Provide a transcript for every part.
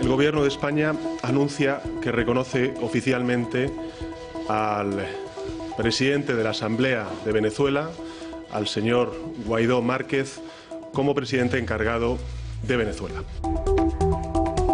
El Gobierno de España anuncia que reconoce oficialmente al presidente de la Asamblea de Venezuela, al señor Guaidó Márquez, como presidente encargado de Venezuela.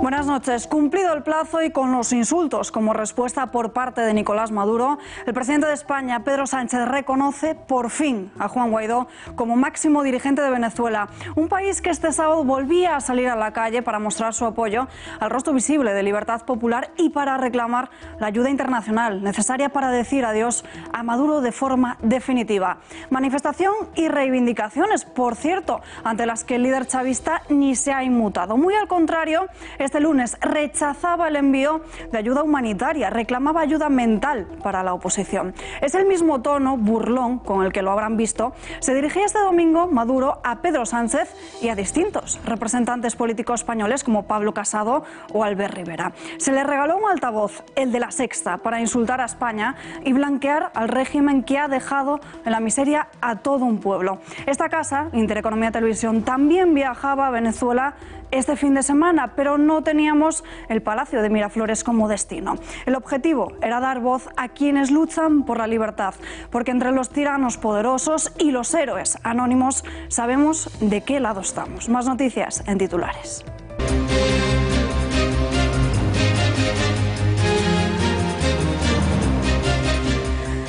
Buenas noches. Cumplido el plazo y con los insultos como respuesta por parte de Nicolás Maduro, el presidente de España, Pedro Sánchez, reconoce por fin a Juan Guaidó como máximo dirigente de Venezuela, un país que este sábado volvía a salir a la calle para mostrar su apoyo al rostro visible de Libertad Popular y para reclamar la ayuda internacional necesaria para decir adiós a Maduro de forma definitiva. Manifestación y reivindicaciones, por cierto, ante las que el líder chavista ni se ha inmutado. Muy al contrario, este lunes rechazaba el envío de ayuda humanitaria, reclamaba ayuda mental para la oposición. Es el mismo tono burlón con el que lo habrán visto. Se dirigía este domingo Maduro a Pedro Sánchez y a distintos representantes políticos españoles como Pablo Casado o Albert Rivera. Se le regaló un altavoz, el de la Sexta, para insultar a España y blanquear al régimen que ha dejado en la miseria a todo un pueblo. Esta casa, Intereconomía Televisión, también viajaba a Venezuela este fin de semana, pero no teníamos el Palacio de Miraflores como destino. El objetivo era dar voz a quienes luchan por la libertad, porque entre los tiranos poderosos y los héroes anónimos sabemos de qué lado estamos. Más noticias en titulares.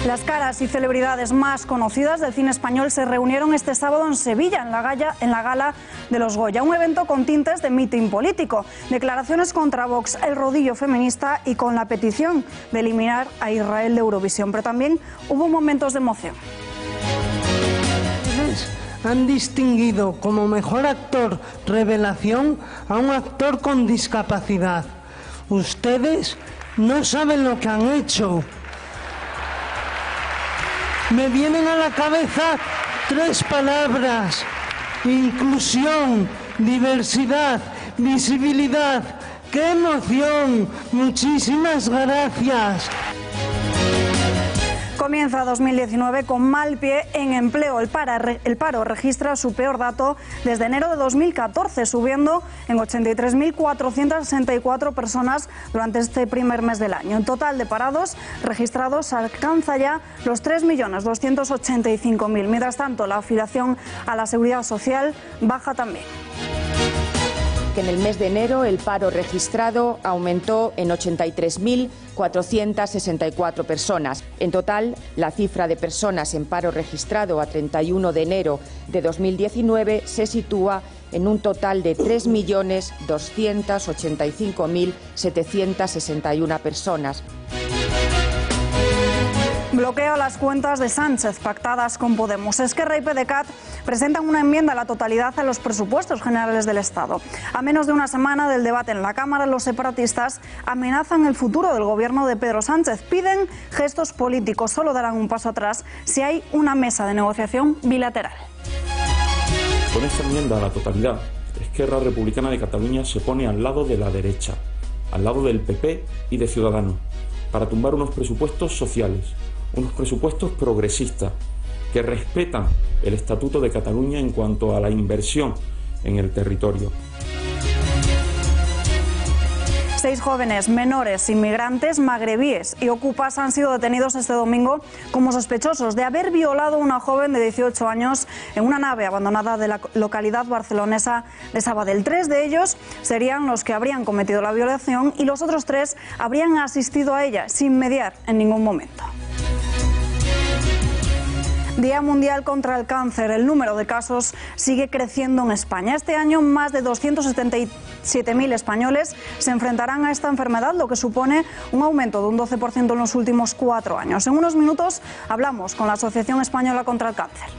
Las caras y celebridades más conocidas del cine español se reunieron este sábado en Sevilla, en la, gala, en la gala de los Goya, un evento con tintes de mitin político, declaraciones contra Vox, el rodillo feminista y con la petición de eliminar a Israel de Eurovisión. Pero también hubo momentos de emoción. Han distinguido como mejor actor revelación a un actor con discapacidad. Ustedes no saben lo que han hecho. Me vienen a la cabeza tres palabras. Inclusión, diversidad, visibilidad. ¡Qué emoción! Muchísimas gracias. Comienza 2019 con mal pie en empleo. El, el, paro registra su peor dato desde enero de 2014, subiendo en 83.464 personas durante este primer mes del año. En total de parados registrados alcanza ya los 3.285.000. Mientras tanto, la afiliación a la seguridad social baja también que en el mes de enero el paro registrado aumentó en 83.464 personas. En total, la cifra de personas en paro registrado a 31 de enero de 2019 se sitúa en un total de 3.285.761 personas. Bloquea las cuentas de Sánchez pactadas con Podemos. Esquerra y PDCAT presentan una enmienda a la totalidad a los presupuestos generales del Estado. A menos de una semana del debate en la Cámara, los separatistas amenazan el futuro del gobierno de Pedro Sánchez. Piden gestos políticos. Solo darán un paso atrás si hay una mesa de negociación bilateral. Con esta enmienda a la totalidad, Esquerra Republicana de Cataluña se pone al lado de la derecha, al lado del PP y de Ciudadanos, para tumbar unos presupuestos sociales unos presupuestos progresistas que respetan el Estatuto de Cataluña en cuanto a la inversión en el territorio. Seis jóvenes menores inmigrantes magrebíes y ocupas han sido detenidos este domingo como sospechosos de haber violado a una joven de 18 años en una nave abandonada de la localidad barcelonesa de Sabadell. Tres de ellos serían los que habrían cometido la violación y los otros tres habrían asistido a ella sin mediar en ningún momento. Día Mundial contra el Cáncer. El número de casos sigue creciendo en España. Este año más de 277.000 españoles se enfrentarán a esta enfermedad, lo que supone un aumento de un 12% en los últimos cuatro años. En unos minutos hablamos con la Asociación Española contra el Cáncer.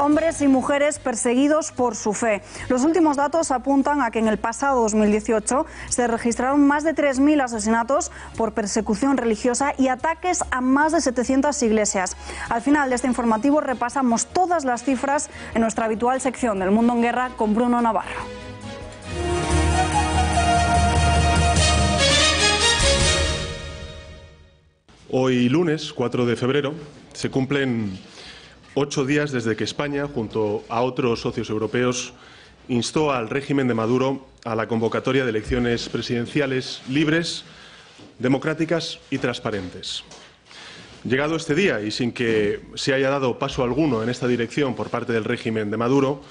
Hombres y mujeres perseguidos por su fe. Los últimos datos apuntan a que en el pasado 2018 se registraron más de 3.000 asesinatos por persecución religiosa y ataques a más de 700 iglesias. Al final de este informativo repasamos todas las cifras en nuestra habitual sección del Mundo en Guerra con Bruno Navarro. Hoy lunes, 4 de febrero, se cumplen ocho días desde que España, junto a otros socios europeos, instó al régimen de Maduro a la convocatoria de elecciones presidenciales libres, democráticas y transparentes. Llegado este día y sin que se haya dado paso alguno en esta dirección por parte del régimen de Maduro,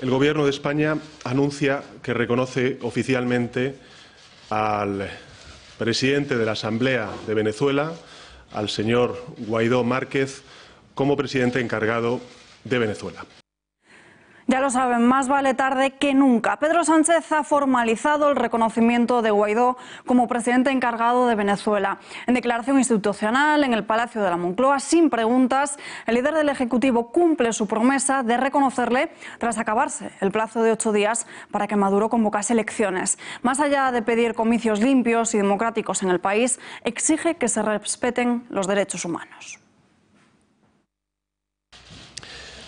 el Gobierno de España anuncia que reconoce oficialmente al presidente de la Asamblea de Venezuela, al señor Guaidó Márquez, como presidente encargado de Venezuela. Ya lo saben, más vale tarde que nunca. Pedro Sánchez ha formalizado el reconocimiento de Guaidó como presidente encargado de Venezuela. En declaración institucional en el Palacio de la Moncloa, sin preguntas, el líder del Ejecutivo cumple su promesa de reconocerle tras acabarse el plazo de ocho días para que Maduro convocase elecciones. Más allá de pedir comicios limpios y democráticos en el país, exige que se respeten los derechos humanos.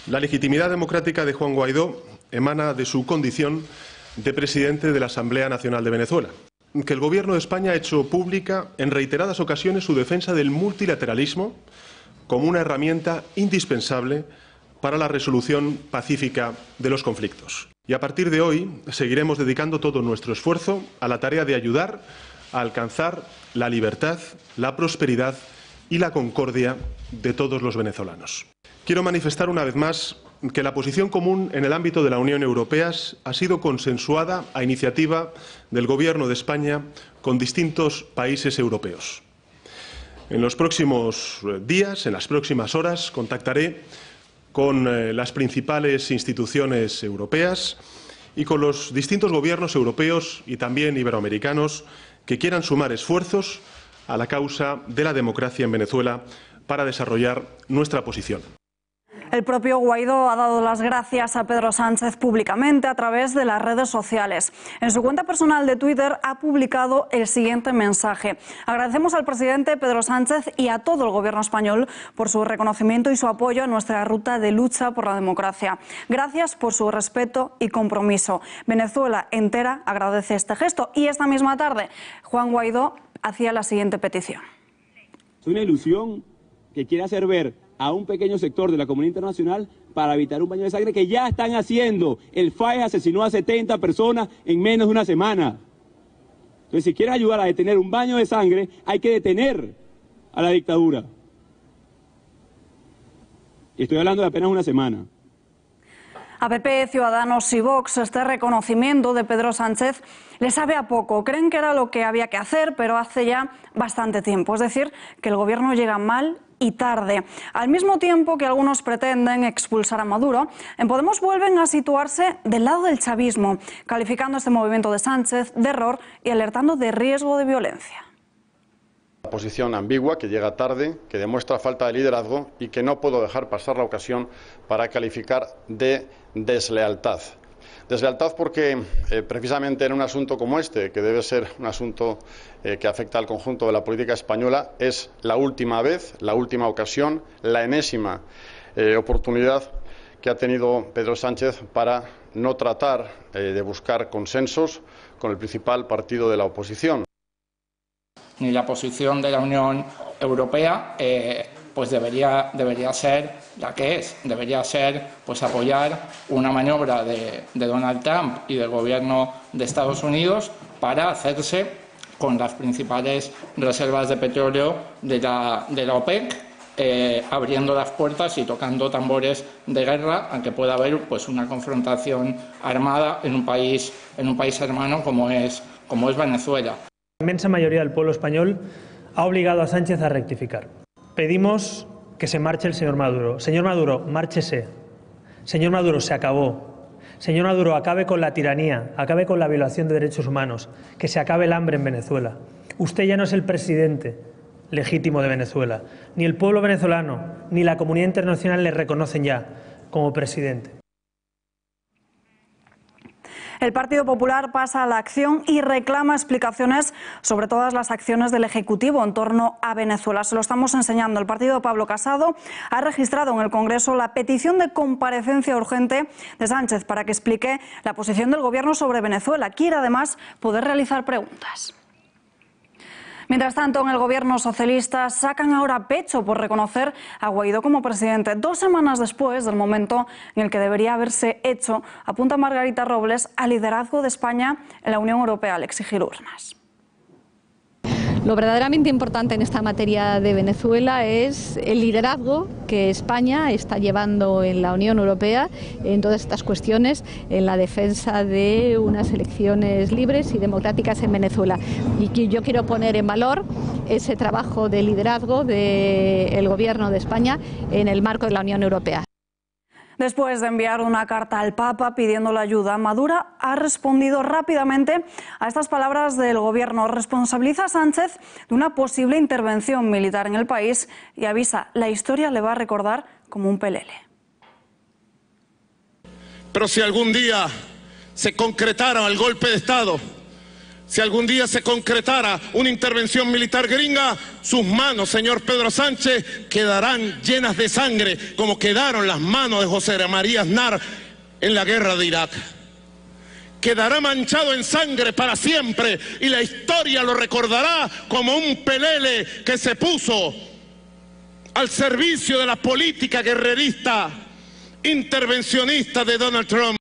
La legitimidad democrática de Juan Guaidó emana de su condición de presidente de la Asamblea Nacional de Venezuela, que el Gobierno de España ha hecho pública en reiteradas ocasiones su defensa del multilateralismo como una herramienta indispensable para la resolución pacífica de los conflictos. Y a partir de hoy seguiremos dedicando todo nuestro esfuerzo a la tarea de ayudar a alcanzar la libertad, la prosperidad y la concordia de todos los venezolanos. Quiero manifestar una vez más que la posición común en el ámbito de la Unión Europea ha sido consensuada a iniciativa del Gobierno de España con distintos países europeos. En los próximos eh, días, en las próximas horas, contactaré con eh, las principales instituciones europeas y con los distintos gobiernos europeos y también iberoamericanos que quieran sumar esfuerzos a la causa de la democracia en Venezuela para desarrollar nuestra posición. El propio Guaidó ha dado las gracias a Pedro Sánchez públicamente a través de las redes sociales. En su cuenta personal de Twitter ha publicado el siguiente mensaje. Agradecemos al presidente Pedro Sánchez y a todo el gobierno español por su reconocimiento y su apoyo a nuestra ruta de lucha por la democracia. Gracias por su respeto y compromiso. Venezuela entera agradece este gesto y esta misma tarde Juan Guaidó hacía la siguiente petición. Es una ilusión que quiere hacer ver a un pequeño sector de la comunidad internacional para evitar un baño de sangre que ya están haciendo. El FAE asesinó a 70 personas en menos de una semana. Entonces, si quieres ayudar a detener un baño de sangre, hay que detener a la dictadura. Y estoy hablando de apenas una semana. A PP, Ciudadanos y Vox, este reconocimiento de Pedro Sánchez le sabe a poco. Creen que era lo que había que hacer, pero hace ya bastante tiempo. Es decir, que el gobierno llega mal y tarde. Al mismo tiempo que algunos pretenden expulsar a Maduro, en Podemos vuelven a situarse del lado del chavismo, calificando este movimiento de Sánchez de error y alertando de riesgo de violencia. Una posición ambigua que llega tarde, que demuestra falta de liderazgo y que no puedo dejar pasar la ocasión para calificar de deslealtad. Deslealtad porque eh, precisamente en un asunto como este, que debe ser un asunto eh, que afecta al conjunto de la política española, es la última vez, la última ocasión, la enésima eh, oportunidad que ha tenido Pedro Sánchez para no tratar de buscar consensos con el principal partido de la oposición. Ni la posición de la Unión Europea pues debería, debería ser la que es, debería ser pues apoyar una maniobra de, Donald Trump y del gobierno de Estados Unidos para hacerse con las principales reservas de petróleo de la, OPEC, eh, abriendo las puertas y tocando tambores de guerra, aunque pueda haber pues una confrontación armada en un país, en un país hermano como es, como es Venezuela. La inmensa mayoría del pueblo español ha obligado a Sánchez a rectificar. Pedimos que se marche el señor Maduro. Señor Maduro, márchese. Señor Maduro, se acabó. Señor Maduro, acabe con la tiranía, acabe con la violación de derechos humanos, que se acabe el hambre en Venezuela. Usted ya no es el presidente legítimo de Venezuela. Ni el pueblo venezolano ni la comunidad internacional le reconocen ya. como presidente. El Partido Popular pasa a la acción y reclama explicaciones sobre todas las acciones del Ejecutivo en torno a Venezuela. Se lo estamos enseñando. El partido de Pablo Casado ha registrado en el Congreso la petición de comparecencia urgente de Sánchez para que explique la posición del Gobierno sobre Venezuela. Quiere además poder realizar preguntas. Mientras tanto, en el gobierno socialista sacan ahora pecho por reconocer a Guaidó como presidente, dos semanas después del momento en el que debería haberse hecho, apunta Margarita Robles al liderazgo de España en la Unión Europea al exigir urnas. Lo verdaderamente importante en esta materia de Venezuela es el liderazgo que España está llevando en la Unión Europea en todas estas cuestiones, en la defensa de unas elecciones libres y democráticas en Venezuela. Y yo quiero poner en valor ese trabajo de liderazgo del Gobierno de España en el marco de la Unión Europea. Después de enviar una carta al Papa pidiendo la ayuda, Madura ha respondido rápidamente a estas palabras del Gobierno. Responsabiliza a Sánchez de una posible intervención militar en el país y avisa, la historia le va a recordar como un pelele. Pero si algún día se concretara el golpe de Estado, si algún día se concretara una intervención militar gringa, sus manos, señor Pedro Sánchez, quedarán llenas de sangre, como quedaron las manos de José María Aznar en la guerra de Irak. Quedará manchado en sangre para siempre y la historia lo recordará como un pelele que se puso al servicio de la política guerrerista, intervencionista de Donald Trump.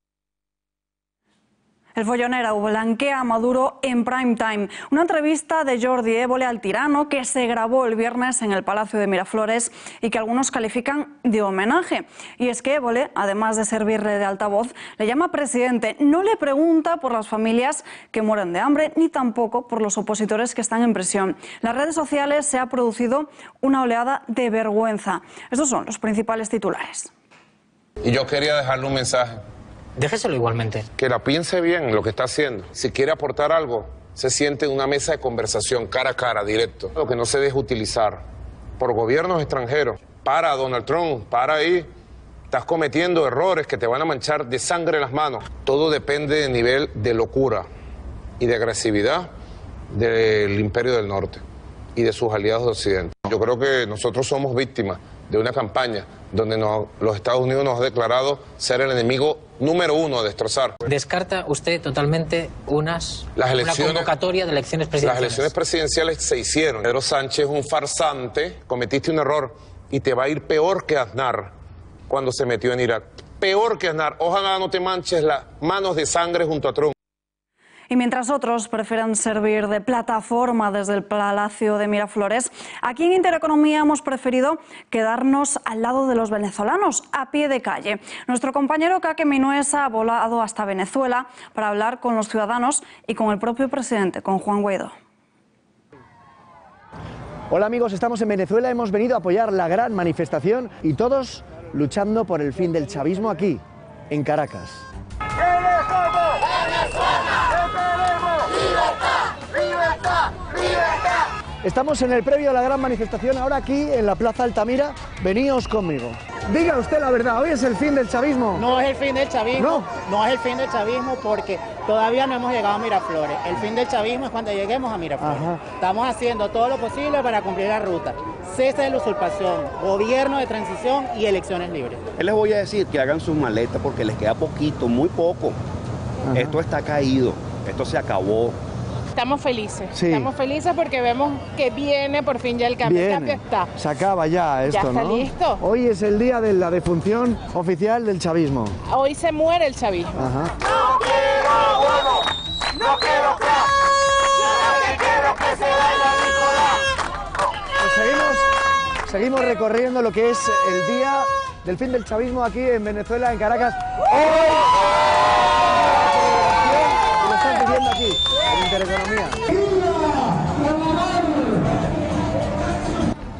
El follonero blanquea a Maduro en prime time. Una entrevista de Jordi Évole al tirano que se grabó el viernes en el Palacio de Miraflores y que algunos califican de homenaje. Y es que Évole, además de servirle de altavoz, le llama presidente. No le pregunta por las familias que mueren de hambre ni tampoco por los opositores que están en prisión. En las redes sociales se ha producido una oleada de vergüenza. Estos son los principales titulares. Y yo quería dejarle un mensaje Déjeselo igualmente. Que la piense bien lo que está haciendo. Si quiere aportar algo, se siente en una mesa de conversación cara a cara, directo. Lo que no se deje utilizar por gobiernos extranjeros. Para, Donald Trump, para ahí. Estás cometiendo errores que te van a manchar de sangre las manos. Todo depende del nivel de locura y de agresividad del imperio del norte y de sus aliados de Occidente. Yo creo que nosotros somos víctimas de una campaña donde los Estados Unidos nos ha declarado ser el enemigo número uno a destrozar. ¿Descarta usted totalmente unas, las elecciones, una convocatoria de elecciones presidenciales? Las elecciones presidenciales se hicieron. Pedro Sánchez es un farsante, cometiste un error y te va a ir peor que Aznar cuando se metió en Irak. Peor que Aznar. Ojalá no te manches las manos de sangre junto a Trump. Y mientras otros prefieren servir de plataforma desde el Palacio de Miraflores, aquí en Intereconomía hemos preferido quedarnos al lado de los venezolanos, a pie de calle. Nuestro compañero Caque Minuesa ha volado hasta Venezuela para hablar con los ciudadanos y con el propio presidente, con Juan Guaidó. Hola amigos, estamos en Venezuela, hemos venido a apoyar la gran manifestación y todos luchando por el fin del chavismo aquí, en Caracas. Estamos en el previo de la gran manifestación, ahora aquí en la Plaza Altamira. Veníos conmigo. Diga usted la verdad, ¿hoy es el fin del chavismo? No es el fin del chavismo. No. No es el fin del chavismo porque todavía no hemos llegado a Miraflores. El fin del chavismo es cuando lleguemos a Miraflores. Estamos haciendo todo lo posible para cumplir la ruta. Cese de la usurpación, gobierno de transición y elecciones libres. Les voy a decir que hagan sus maletas porque les queda poquito, muy poco. Esto está caído, esto se acabó estamos felices. Estamos felices porque vemos que viene por fin ya el cambio. El cambio está. Se acaba ya esto, ya está listo. Hoy es el día de la defunción oficial del chavismo. Hoy se muere el chavismo. Ajá. No quiero huevo, no quiero crack, yo quiero que se vaya Nicolás. Pues seguimos, seguimos recorriendo lo que es el día del fin del chavismo aquí en Venezuela, en Caracas. lo están pidiendo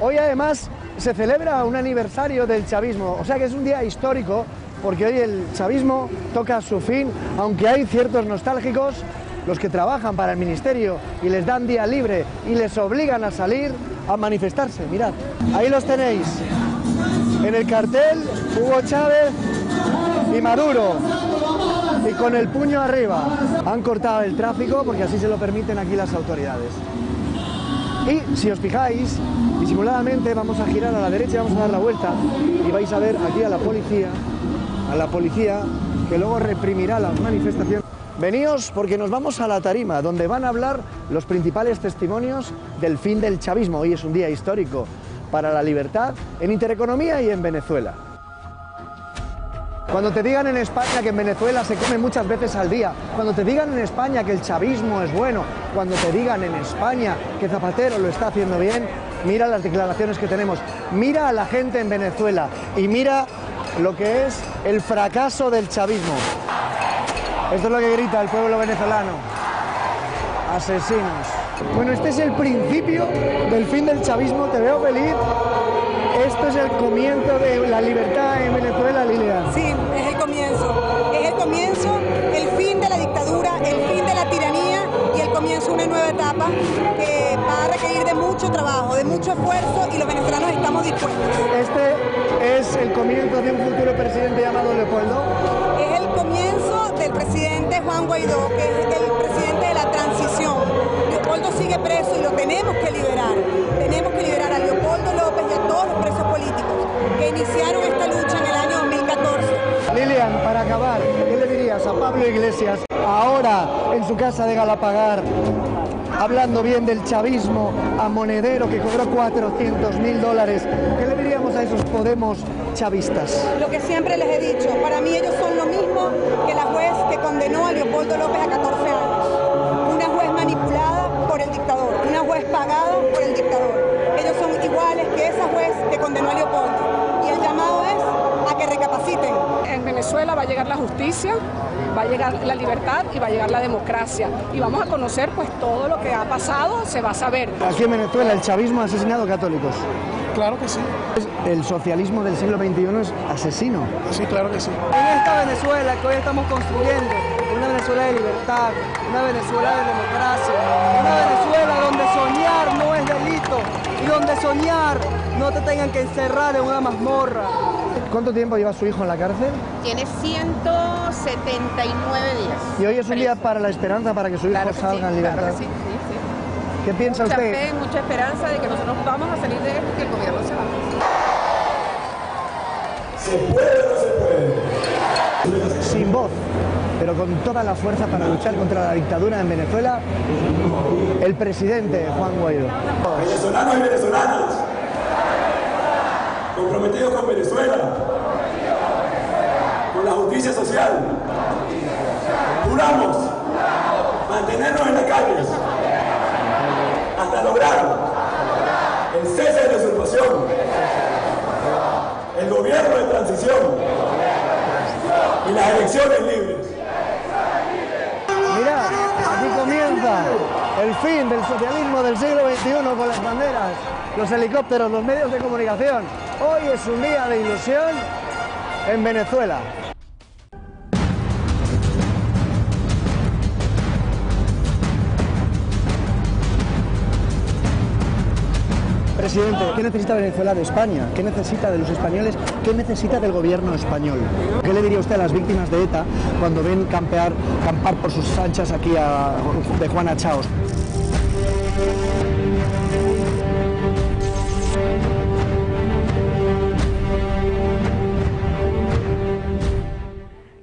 Hoy además se celebra un aniversario del chavismo, o sea que es un día histórico porque hoy el chavismo toca su fin, aunque hay ciertos nostálgicos, los que trabajan para el ministerio y les dan día libre y les obligan a salir a manifestarse. Mirad, ahí los tenéis. En el cartel, Hugo Chávez, y Maduro y con el puño arriba han cortado el tráfico porque así se lo permiten aquí las autoridades. Y si os fijáis, disimuladamente vamos a girar a la derecha, vamos a dar la vuelta y vais a ver aquí a la policía, a la policía que luego reprimirá las manifestaciones. Veníos porque nos vamos a la tarima, donde van a hablar los principales testimonios del fin del chavismo. Hoy es un día histórico para la libertad en Intereconomía y en Venezuela. Cuando te digan en España que en Venezuela se come muchas veces al día, cuando te digan en España que el chavismo es bueno, cuando te digan en España que Zapatero lo está haciendo bien, mira las declaraciones que tenemos, mira a la gente en Venezuela y mira lo que es el fracaso del chavismo. Esto es lo que grita el pueblo venezolano. Asesinos. Bueno, este es el principio del fin del chavismo. Te veo feliz. Esto es el comienzo de la libertad en Venezuela, Lilian. Sí, es el comienzo. Es el comienzo, el fin de la dictadura, el fin de la tiranía y el comienzo de una nueva etapa que va a requerir de mucho trabajo, de mucho esfuerzo y los venezolanos estamos dispuestos. Este es el comienzo de un futuro presidente llamado Leopoldo. Es el comienzo del presidente Juan Guaidó, que es el presidente de la transición. Leopoldo sigue preso y lo tenemos que liberar. Tenemos que liberar a A todos los presos políticos que iniciaron esta lucha en el año 2014. Lilian, para acabar, ¿qué le dirías a Pablo Iglesias ahora en su casa de Galapagar? Hablando bien del chavismo, a Monedero que cobró 400 mil dólares. ¿Qué le diríamos a esos Podemos chavistas? Lo que siempre les he dicho, para mí ellos son lo mismo que la juez que condenó a Leopoldo López a 14 años. Condenó a Leopoldo. Y el llamado es a que recapaciten. En Venezuela va a llegar la justicia, va a llegar la libertad y va a llegar la democracia. Y vamos a conocer pues todo lo que ha pasado, se va a saber. Aquí en Venezuela el chavismo ha asesinado católicos. Claro que sí. El socialismo del siglo XXI es asesino. Sí, claro que sí. En esta Venezuela que hoy estamos construyendo, una Venezuela de libertad, una Venezuela de democracia, una Venezuela donde soñar no es delito y donde soñar no te tengan que encerrar en una mazmorra. ¿Cuánto tiempo lleva su hijo en la cárcel? Tiene 179 días. Y hoy es un día para la esperanza, para que su hijo Claro que salga sí, en libertad. claro que sí, sí, sí. ¿Qué piensa mucha usted? fe, mucha esperanza de que nosotros vamos a salir de esto y que el gobierno se va. ¿Se puede Sin voz, pero con toda la fuerza para luchar contra la dictadura en Venezuela, el presidente Juan Guaidó. Venezolanos y venezolanas, comprometidos con Venezuela, con la justicia social, juramos mantenernos en las calles hasta lograr el cese de la usurpación, el gobierno de transición y las elecciones libres. Mirad, aquí comienza el fin del socialismo del siglo XXI con las banderas, los helicópteros, los medios de comunicación. Hoy es un día de ilusión en Venezuela. Presidente, ¿qué necesita Venezuela de España? ¿Qué necesita de los españoles? ¿Qué necesita del gobierno español? ¿Qué le diría usted a las víctimas de ETA cuando ven campear, campar por sus anchas aquí a, de Juana Chaos?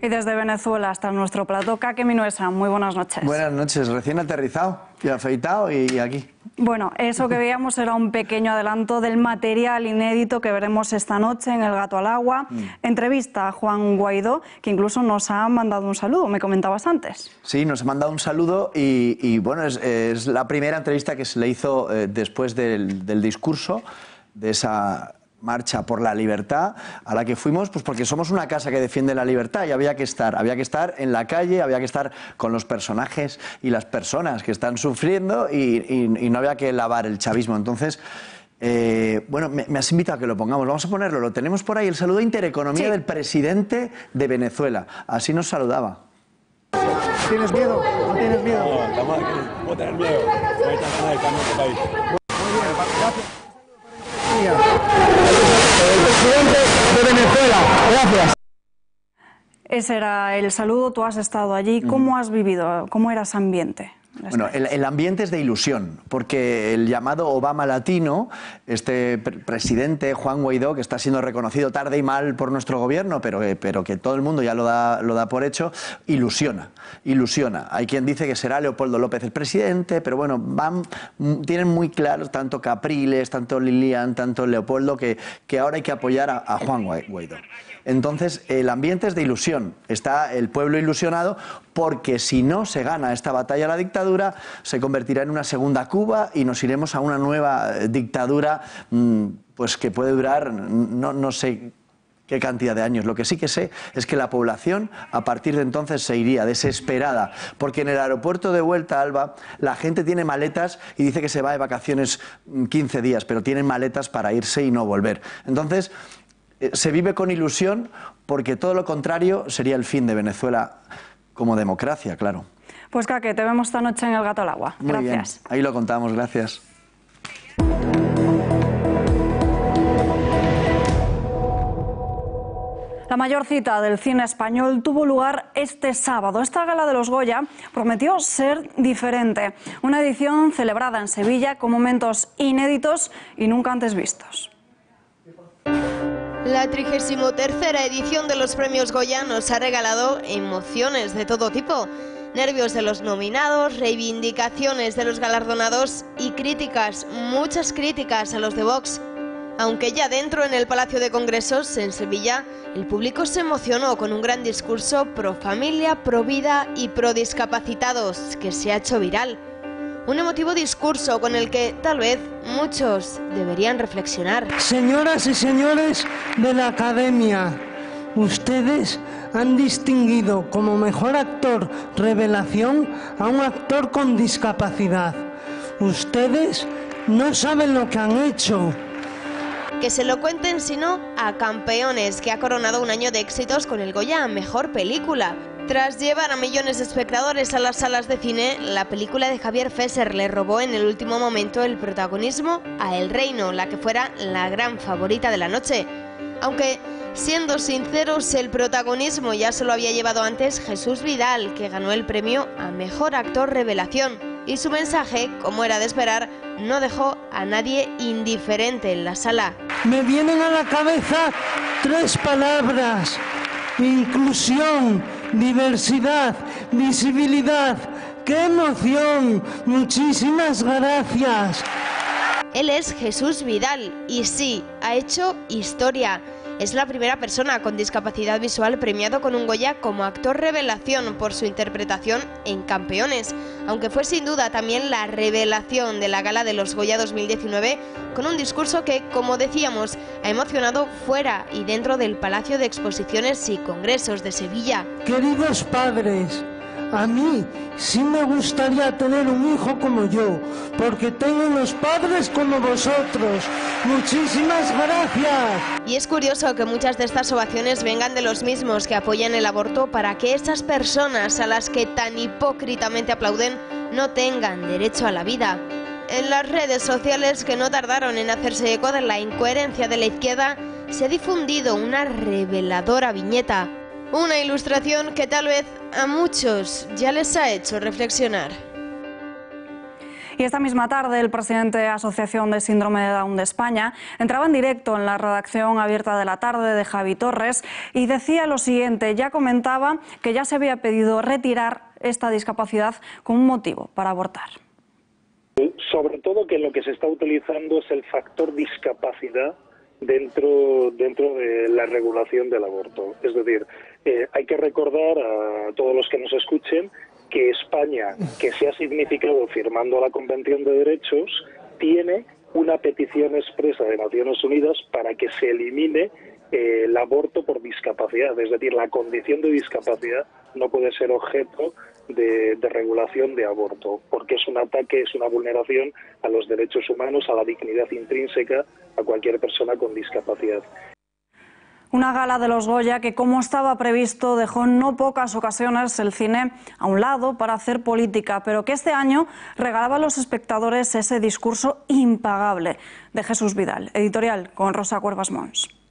Y desde Venezuela hasta nuestro plato, Kake Minuesa, muy buenas noches. Buenas noches, recién aterrizado y afeitado y aquí. Bueno, eso que veíamos era un pequeño adelanto del material inédito que veremos esta noche en El Gato al Agua. Entrevista a Juan Guaidó, que incluso nos ha mandado un saludo, me comentabas antes. Sí, nos ha mandado un saludo y, y, bueno, es, es, la primera entrevista que se le hizo eh, después del, del discurso de esa marcha por la libertad a la que fuimos, pues porque somos una casa que defiende la libertad y había que estar, había que estar en la calle, había que estar con los personajes y las personas que están sufriendo y, y, y no había que lavar el chavismo. Entonces, eh, bueno, me, me, has invitado a que lo pongamos. Vamos a ponerlo. Lo tenemos por ahí. El saludo Intereconomía sí. del presidente de Venezuela. Así nos saludaba. ¿Tienes miedo? ¿No tienes miedo? No, aquí. No tener miedo. No. Muy bien, gracias. El presidente de Venezuela. Gracias. Ese era el saludo, tú has estado allí. ¿Cómo has vivido? ¿Cómo era ese ambiente? Bueno, el, el ambiente es de ilusión, porque el llamado Obama latino, este pre- presidente Juan Guaidó, que está siendo reconocido tarde y mal por nuestro gobierno, pero, que- pero que todo el mundo ya lo da, lo da por hecho, ilusiona, ilusiona. Hay quien dice que será Leopoldo López el presidente, pero bueno, van, tienen muy claro tanto Capriles, tanto Lilian, tanto Leopoldo, que, que ahora hay que apoyar a, a Juan Guai- Guaidó. Entonces, el ambiente es de ilusión. Está el pueblo ilusionado porque si no se gana esta batalla a la dictadura, se convertirá en una segunda Cuba y nos iremos a una nueva eh, dictadura mm, pues que puede durar, no, no sé qué cantidad de años. Lo que sí que sé es que la población a partir de entonces se iría desesperada, porque en el aeropuerto de vuelta, Alba, la gente tiene maletas y dice que se va de vacaciones mm, 15 días, pero tienen maletas para irse y no volver. Entonces, eh, se vive con ilusión porque todo lo contrario sería el fin de Venezuela como democracia, claro. Pues Caque, te vemos esta noche en El Gato al Agua. Muy Gracias. bien, ahí lo contamos, gracias. La mayor cita del cine español tuvo lugar este sábado. Esta gala de los Goya prometió ser diferente. Una edición celebrada en Sevilla con momentos inéditos y nunca antes vistos. La 33 edición de los premios Goya nos ha regalado emociones de todo tipo. Nervios de los nominados, reivindicaciones de los galardonados y críticas, muchas críticas a los de Vox. Aunque ya dentro en el Palacio de Congresos, en Sevilla, el público se emocionó con un gran discurso pro familia, pro vida y pro discapacitados, que se ha hecho viral. Un emotivo discurso con el que tal vez muchos deberían reflexionar. Señoras y señores de la Academia, ustedes han distinguido como mejor actor revelación a un actor con discapacidad. Ustedes no saben lo que han hecho. Que se lo cuenten, si no, a Campeones, que ha coronado un año de éxitos con el Goya a Mejor Película. Tras llevar a millones de espectadores a las salas de cine, la película de Javier Fesser le robó en el último momento el protagonismo a El Reino, la que fuera la gran favorita de la noche. Aunque, siendo sinceros, el protagonismo ya se lo había llevado antes Jesús Vidal, que ganó el premio a Mejor Actor Revelación. Y su mensaje, como era de esperar, no dejó a nadie indiferente en la sala. Me vienen a la cabeza tres palabras. Inclusión, diversidad, visibilidad. ¡Qué emoción! Muchísimas gracias. Él es Jesús Vidal y sí, ha hecho historia. Es la primera persona con discapacidad visual premiado con un Goya como actor revelación por su interpretación en Campeones, aunque fue sin duda también la revelación de la gala de los Goya 2019 con un discurso que, como decíamos, ha emocionado fuera y dentro del Palacio de Exposiciones y Congresos de Sevilla. Queridos padres, a mí sí me gustaría tener un hijo como yo, porque tengo unos padres como vosotros. Muchísimas gracias. Y es curioso que muchas de estas ovaciones vengan de los mismos que apoyan el aborto para que esas personas a las que tan hipócritamente aplauden no tengan derecho a la vida. En las redes sociales que no tardaron en hacerse eco de la incoherencia de la izquierda, se ha difundido una reveladora viñeta. Una ilustración que tal vez a muchos ya les ha hecho reflexionar. Y esta misma tarde, el presidente de la Asociación de Síndrome de Down de España entraba en directo en la redacción abierta de la tarde de Javi Torres y decía lo siguiente, ya comentaba que ya se había pedido retirar esta discapacidad con un motivo para abortar. Sobre todo que lo que se está utilizando es el factor discapacidad dentro, dentro de la regulación del aborto. Es decir, eh, hay que recordar a todos los que nos escuchen que España, que se ha significado firmando la Convención de Derechos, tiene una petición expresa de Naciones Unidas para que se elimine eh, el aborto por discapacidad. Es decir, la condición de discapacidad no puede ser objeto de, de regulación de aborto, porque es un ataque, es una vulneración a los derechos humanos, a la dignidad intrínseca a cualquier persona con discapacidad. Una gala de los Goya que, como estaba previsto, dejó en no pocas ocasiones el cine a un lado para hacer política, pero que este año regalaba a los espectadores ese discurso impagable de Jesús Vidal. Editorial con Rosa Cuervas Mons.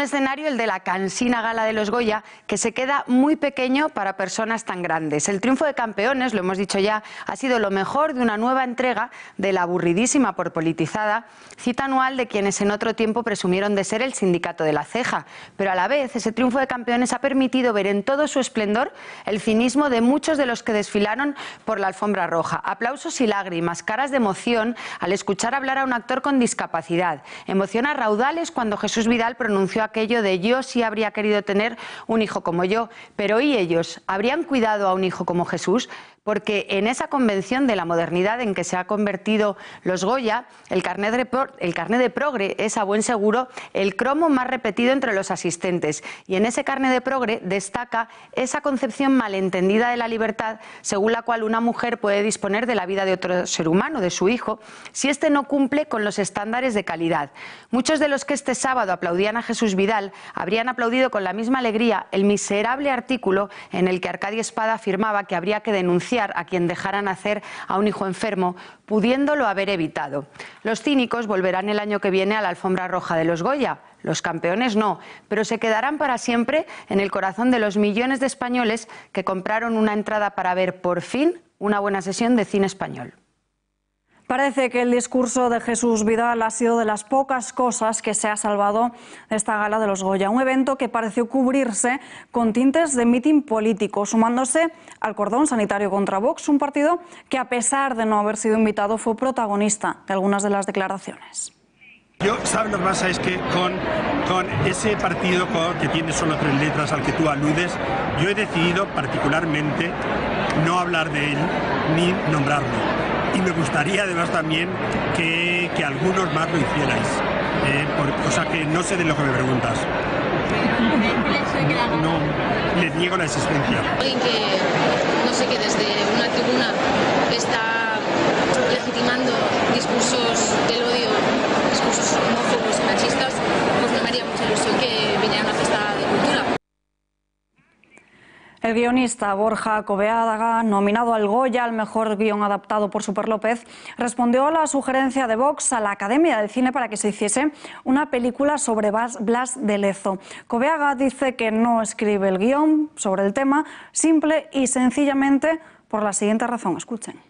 Escenario, el de la cansina gala de los Goya, que se queda muy pequeño para personas tan grandes. El triunfo de campeones, lo hemos dicho ya, ha sido lo mejor de una nueva entrega de la aburridísima por politizada cita anual de quienes en otro tiempo presumieron de ser el sindicato de la ceja. Pero a la vez, ese triunfo de campeones ha permitido ver en todo su esplendor el cinismo de muchos de los que desfilaron por la alfombra roja. Aplausos y lágrimas, caras de emoción al escuchar hablar a un actor con discapacidad. Emoción a raudales cuando Jesús Vidal pronunció aquello de yo sí habría querido tener un hijo como yo, pero ¿y ellos? ¿Habrían cuidado a un hijo como Jesús? Porque en esa convención de la modernidad en que se ha convertido los Goya, el carnet de, el carnet de progre es a buen seguro el cromo más repetido entre los asistentes. Y en ese carnet de progre destaca esa concepción malentendida de la libertad, según la cual una mujer puede disponer de la vida de otro ser humano, de su hijo, si éste no cumple con los estándares de calidad. Muchos de los que este sábado aplaudían a Jesús Vidal habrían aplaudido con la misma alegría el miserable artículo en el que Arcadia Espada afirmaba que habría que denunciar a quien dejara nacer a un hijo enfermo, pudiéndolo haber evitado. Los cínicos volverán el año que viene a la alfombra roja de los Goya. Los campeones no, pero se quedarán para siempre en el corazón de los millones de españoles que compraron una entrada para ver por fin una buena sesión de cine español. Parece que el discurso de Jesús Vidal ha sido de las pocas cosas que se ha salvado de esta gala de los Goya, un evento que pareció cubrirse con tintes de mitin político, sumándose al cordón sanitario contra Vox, un partido que a pesar de no haber sido invitado fue protagonista de algunas de las declaraciones. Yo, ¿sabes lo que pasa? Es que con, con ese partido que tiene solo tres letras al que tú aludes, yo he decidido particularmente no hablar de él ni nombrarlo y me gustaría además también que, que algunos más lo hicierais. Eh, por, o sea que no sé de lo que me preguntas. No, les niego la existencia. Alguien que, no sé, que desde una tribuna está legitimando discursos del odio, discursos homófobos, machistas, pues no me haría mucha ilusión que vinieran a una fiesta de cultura. El guionista Borja Coveaga, nominado al Goya al mejor guion adaptado por Super López, respondió a la sugerencia de Vox a la Academia del Cine para que se hiciese una película sobre Blas de Lezo. Coveaga dice que no escribe el guion sobre el tema, simple y sencillamente por la siguiente razón. Escuchen.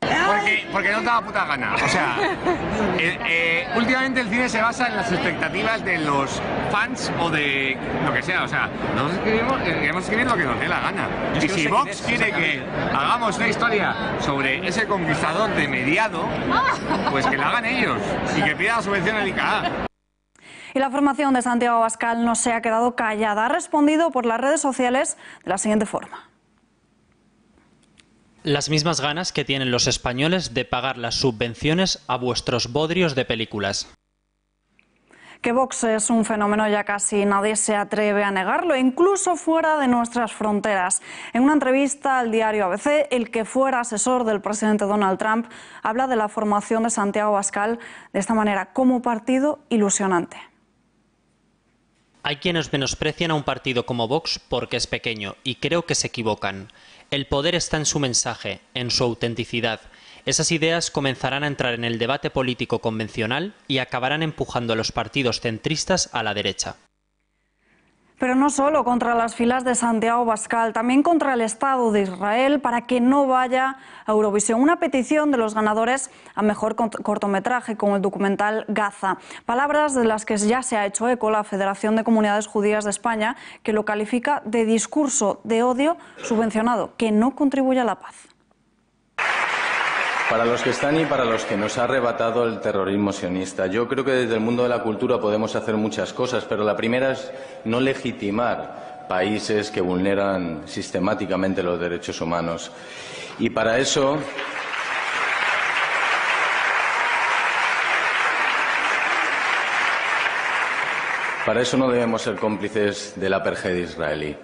Porque, porque no te da puta gana. O sea, eh, eh, últimamente el cine se basa en las expectativas de los fans o de lo que sea. O sea, nosotros escribimos, eh, queremos escribir lo que nos dé la gana. Y si Vox quiere que hagamos una historia sobre ese conquistador de mediado, pues que la hagan ellos y que pida la subvención al ICA. Y la formación de Santiago Bascal no se ha quedado callada. Ha respondido por las redes sociales de la siguiente forma las mismas ganas que tienen los españoles de pagar las subvenciones a vuestros bodrios de películas. Que Vox es un fenómeno ya casi nadie se atreve a negarlo, incluso fuera de nuestras fronteras. En una entrevista al diario ABC, el que fuera asesor del presidente Donald Trump habla de la formación de Santiago Bascal de esta manera, como partido ilusionante. Hay quienes menosprecian a un partido como Vox porque es pequeño y creo que se equivocan. El poder está en su mensaje, en su autenticidad. Esas ideas comenzarán a entrar en el debate político convencional y acabarán empujando a los partidos centristas a la derecha. Pero no solo contra las filas de Santiago Bascal, también contra el Estado de Israel para que no vaya a Eurovisión. Una petición de los ganadores a mejor cortometraje con el documental Gaza. Palabras de las que ya se ha hecho eco la Federación de Comunidades Judías de España, que lo califica de discurso de odio subvencionado, que no contribuye a la paz. Para los que están y para los que nos ha arrebatado el terrorismo sionista. Yo creo que desde el mundo de la cultura podemos hacer muchas cosas, pero la primera es no legitimar países que vulneran sistemáticamente los derechos humanos. Y para eso. Para eso no debemos ser cómplices del apartheid israelí.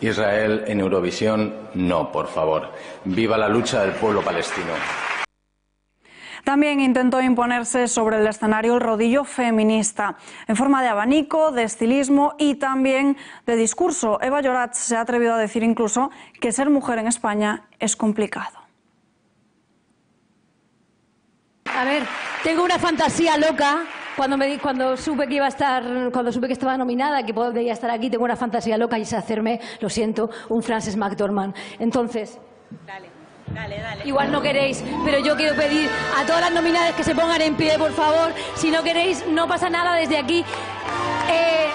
Israel en Eurovisión, no, por favor. Viva la lucha del pueblo palestino. También intentó imponerse sobre el escenario el rodillo feminista, en forma de abanico, de estilismo y también de discurso. Eva Llorat se ha atrevido a decir incluso que ser mujer en España es complicado. A ver, tengo una fantasía loca cuando, me, di- cuando supe que iba a estar, cuando supe que estaba nominada, que podía estar aquí, tengo una fantasía loca y es hacerme, lo siento, un Frances McDormand. Entonces, Igual no queréis, pero yo quiero pedir a todas las nominadas que se pongan en pie, por favor. Si no queréis, no pasa nada desde aquí. Eh,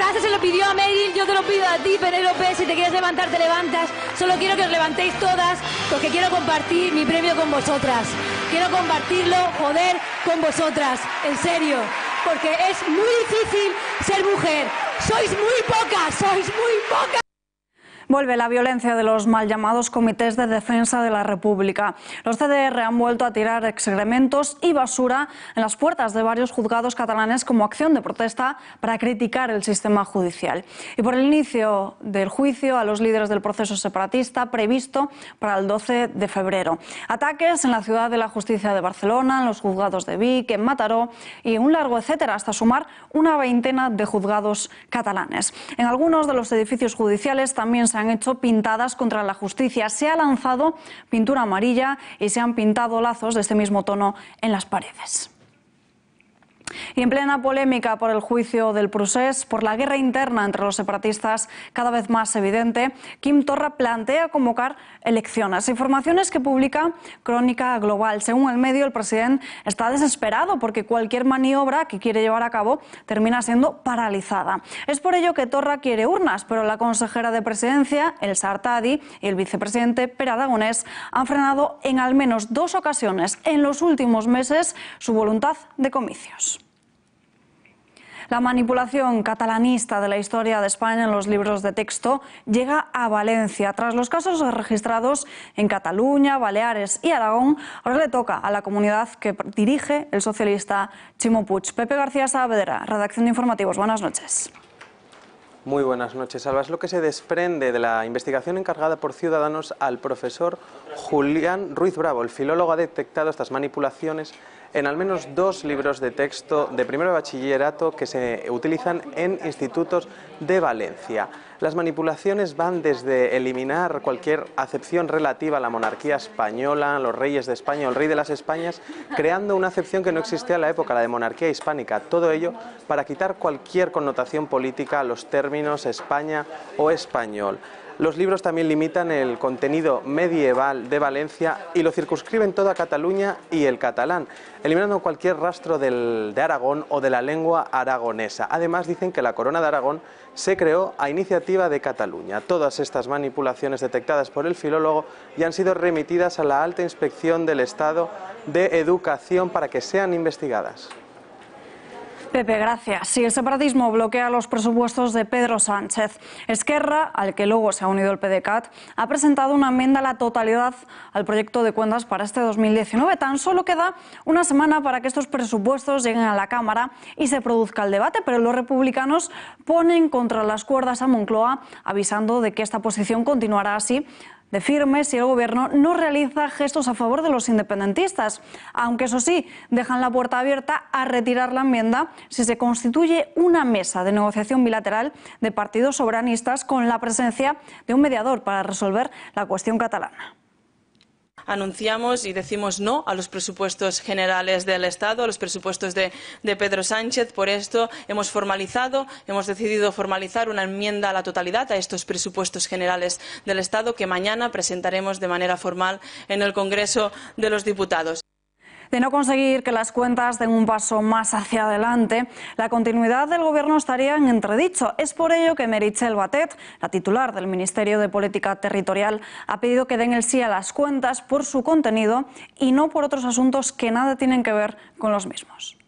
Frances se lo pidió a Meryl, yo te lo pido a ti, Penélope. Si te quieres levantar, te levantas. Solo quiero que os levantéis todas, porque quiero compartir mi premio con vosotras. Quiero compartirlo, joder, con vosotras. En serio. Porque es muy difícil ser mujer. Sois muy pocas, sois muy pocas. Vuelve la violencia de los mal llamados comités de defensa de la República. Los CDR han vuelto a tirar excrementos y basura en las puertas de varios juzgados catalanes como acción de protesta para criticar el sistema judicial. Y por el inicio del juicio a los líderes del proceso separatista previsto para el 12 de febrero. Ataques en la ciudad de la justicia de Barcelona, en los juzgados de Vic, en Mataró y un largo etcétera hasta sumar una veintena de juzgados catalanes. En algunos de los edificios judiciales también se han hecho pintadas contra la justicia. Se ha lanzado pintura amarilla y se han pintado lazos de este mismo tono en las paredes. Y en plena polémica por el juicio del procés, por la guerra interna entre los separatistas cada vez más evidente, Kim Torra plantea convocar elecciones. Informaciones que publica Crónica Global. Según el medio, el presidente está desesperado porque cualquier maniobra que quiere llevar a cabo termina siendo paralizada. Es por ello que Torra quiere urnas, pero la consejera de presidencia, el Sartadi, y el vicepresidente Per Aragonés han frenado en al menos dos ocasiones en los últimos meses su voluntad de comicios. La manipulación catalanista de la historia de España en los libros de texto llega a Valencia. Tras los casos registrados en Cataluña, Baleares y Aragón, ahora le toca a la comunidad que dirige el socialista Chimo Puig. Pepe García Saavedra, redacción de informativos. Buenas noches. Muy buenas noches, Alba. Es lo que se desprende de la investigación encargada por Ciudadanos al profesor Julián Ruiz Bravo. El filólogo ha detectado estas manipulaciones en al menos dos libros de texto de primero de bachillerato que se utilizan en institutos de Valencia. Las manipulaciones van desde eliminar cualquier acepción relativa a la monarquía española, los reyes de España o el rey de las Españas, creando una acepción que no existía en la época, la de monarquía hispánica. Todo ello para quitar cualquier connotación política a los términos España o español. Los libros también limitan el contenido medieval de Valencia y lo circunscriben toda Cataluña y el catalán, eliminando cualquier rastro del- de Aragón o de la lengua aragonesa. Además, dicen que la corona de Aragón se creó a iniciativa de Cataluña. Todas estas manipulaciones detectadas por el filólogo ya han sido remitidas a la alta inspección del Estado de Educación para que sean investigadas. Pepe, gracias. Si el separatismo bloquea los presupuestos de Pedro Sánchez, Esquerra, al que luego se ha unido el PDCAT, ha presentado una enmienda a la totalidad al proyecto de cuentas para este 2019. Tan solo queda una semana para que estos presupuestos lleguen a la Cámara y se produzca el debate, pero los republicanos ponen contra las cuerdas a Moncloa, avisando de que esta posición continuará así de firme si el Gobierno no realiza gestos a favor de los independentistas, aunque eso sí, dejan la puerta abierta a retirar la enmienda si se constituye una mesa de negociación bilateral de partidos soberanistas con la presencia de un mediador para resolver la cuestión catalana. Anunciamos y decimos no a los presupuestos generales del Estado, a los presupuestos de, Pedro Sánchez. Por esto hemos formalizado, hemos decidido formalizar una enmienda a la totalidad a estos presupuestos generales del Estado que mañana presentaremos de manera formal en el Congreso de los Diputados. De no conseguir que las cuentas den un paso más hacia adelante, la continuidad del Gobierno estaría en entredicho. Es por ello que Meritxell Batet, la titular del Ministerio de Política Territorial, ha pedido que den el sí a las cuentas por su contenido y no por otros asuntos que nada tienen que ver con los mismos.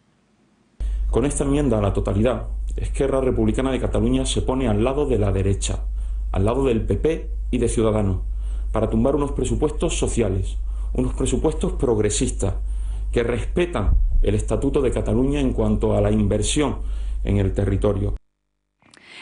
Con esta enmienda a la totalidad, Esquerra Republicana de Cataluña se pone al lado de la derecha, al lado del PP y de Ciudadanos, para tumbar unos presupuestos sociales, unos presupuestos progresistas, que respetan el Estatuto de Cataluña en cuanto a la inversión en el territorio.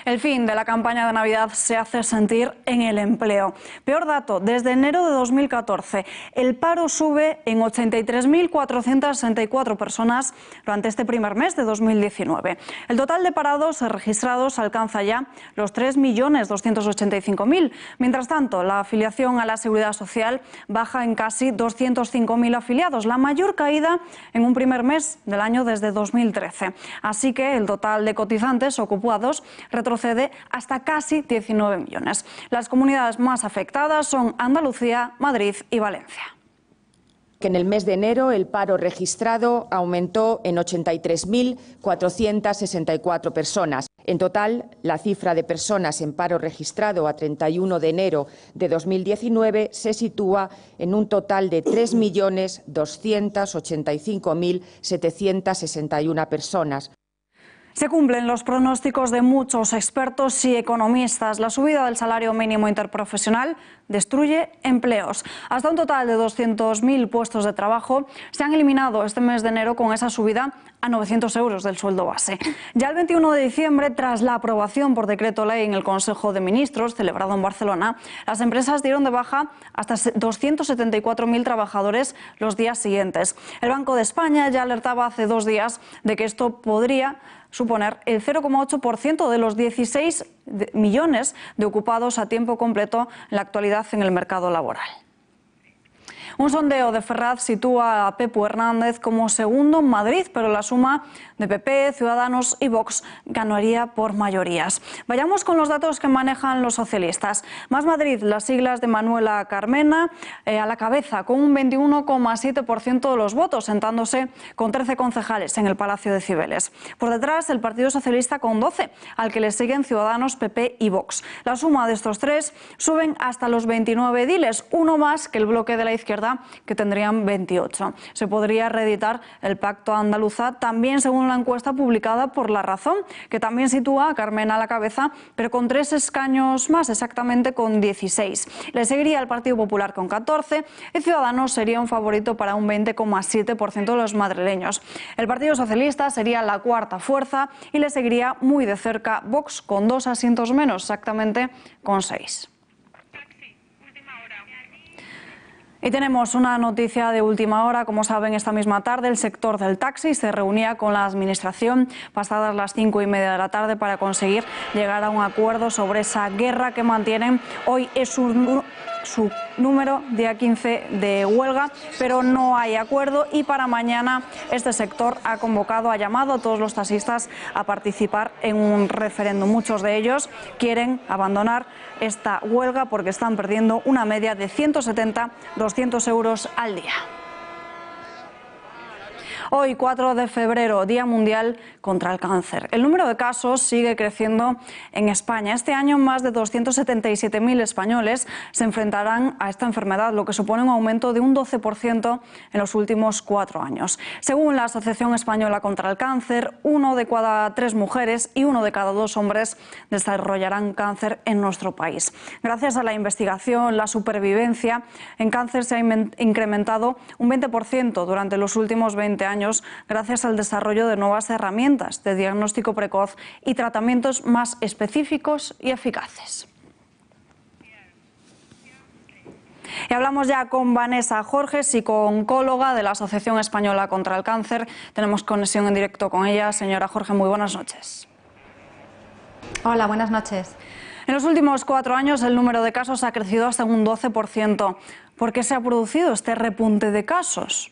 El fin de la campaña de Navidad se hace sentir en el empleo. Peor dato, desde enero de 2014, el paro sube en 83.464 personas durante este primer mes de 2019. El total de parados registrados alcanza ya los 3.285.000. Mientras tanto, la afiliación a la Seguridad Social baja en casi 205.000 afiliados, la mayor caída en un primer mes del año desde 2013. Así que el total de cotizantes ocupados retrocede hasta casi 19 millones. Las comunidades más afectadas son Andalucía, Madrid y Valencia que en el mes de enero el paro registrado aumentó en 83.464 personas. En total, la cifra de personas en paro registrado a 31 de enero de 2019 se sitúa en un total de 3.285.761 personas. Se cumplen los pronósticos de muchos expertos y economistas. La subida del salario mínimo interprofesional destruye empleos. Hasta un total de 200.000 puestos de trabajo se han eliminado este mes de enero con esa subida a 900 euros del sueldo base. Ya el 21 de diciembre, tras la aprobación por decreto ley en el Consejo de Ministros celebrado en Barcelona, las empresas dieron de baja hasta 274.000 trabajadores los días siguientes. El Banco de España ya alertaba hace dos días de que esto podría suponer el 0,8% de los 16 millones de ocupados a tiempo completo en la actualidad en el mercado laboral. Un sondeo de Ferraz sitúa a Pepu Hernández como segundo en Madrid, pero la suma de PP, Ciudadanos y Vox ganaría por mayorías. Vayamos con los datos que manejan los socialistas. Más Madrid, las siglas de Manuela Carmena eh, a la cabeza, con un 21,7% de los votos, sentándose con 13 concejales en el Palacio de Cibeles. Por detrás, el Partido Socialista con 12, al que le siguen Ciudadanos, PP y Vox. La suma de estos tres suben hasta los 29 ediles, uno más que el bloque de la izquierda que tendrían 28. Se podría reeditar el pacto andaluza también según la encuesta publicada por La Razón, que también sitúa a Carmen a la cabeza, pero con tres escaños más, exactamente con 16. Le seguiría el Partido Popular con 14 y Ciudadanos sería un favorito para un 20,7% de los madrileños. El Partido Socialista sería la cuarta fuerza y le seguiría muy de cerca Vox con dos asientos menos, exactamente con seis. Y tenemos una noticia de última hora. Como saben, esta misma tarde el sector del taxi se reunía con la Administración pasadas las cinco y media de la tarde para conseguir llegar a un acuerdo sobre esa guerra que mantienen. Hoy es un su número, día 15 de huelga, pero no hay acuerdo y para mañana este sector ha convocado, ha llamado a todos los taxistas a participar en un referéndum. Muchos de ellos quieren abandonar esta huelga porque están perdiendo una media de 170-200 euros al día. Hoy, 4 de febrero, Día Mundial contra el Cáncer. El número de casos sigue creciendo en España. Este año, más de 277.000 españoles se enfrentarán a esta enfermedad, lo que supone un aumento de un 12% en los últimos cuatro años. Según la Asociación Española contra el Cáncer, uno de cada tres mujeres y uno de cada dos hombres desarrollarán cáncer en nuestro país. Gracias a la investigación, la supervivencia en cáncer se ha incrementado un 20% durante los últimos 20 años gracias al desarrollo de nuevas herramientas de diagnóstico precoz y tratamientos más específicos y eficaces. Y hablamos ya con Vanessa Jorge, psicooncóloga de la Asociación Española contra el Cáncer. Tenemos conexión en directo con ella. Señora Jorge, muy buenas noches. Hola, buenas noches. En los últimos cuatro años el número de casos ha crecido hasta un 12%. ¿Por qué se ha producido este repunte de casos?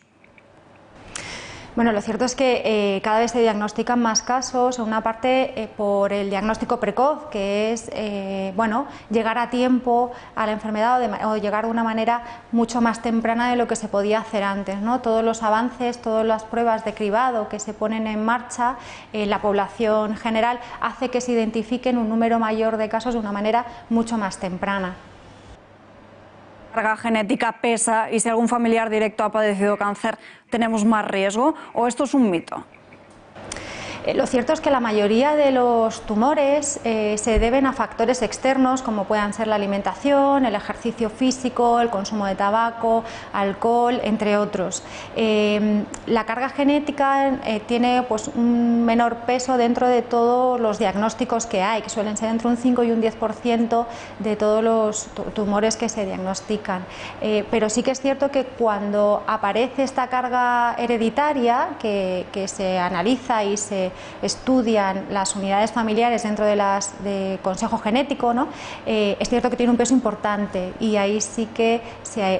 Bueno, lo cierto es que eh, cada vez se diagnostican más casos, una parte eh, por el diagnóstico precoz, que es eh, bueno, llegar a tiempo a la enfermedad o, llegar de una manera mucho más temprana de lo que se podía hacer antes. ¿no? Todos los avances, todas las pruebas de cribado que se ponen en marcha en la población general hace que se identifiquen un número mayor de casos de una manera mucho más temprana carga genética pesa y si algún familiar directo ha padecido cáncer, tenemos más riesgo o esto es un mito? Eh, lo cierto es que la mayoría de los tumores eh, se deben a factores externos como puedan ser la alimentación, el ejercicio físico, el consumo de tabaco, alcohol, entre otros. Eh, la carga genética tiene pues, un menor peso dentro de todos los diagnósticos que hay, que suelen ser entre un 5 y un 10% de todos los tumores que se diagnostican. pero sí que es cierto que cuando aparece esta carga hereditaria, que, que se analiza y se estudian las unidades familiares dentro de las de consejo genético, ¿no? Eh, es cierto que tiene un peso importante y ahí sí que se,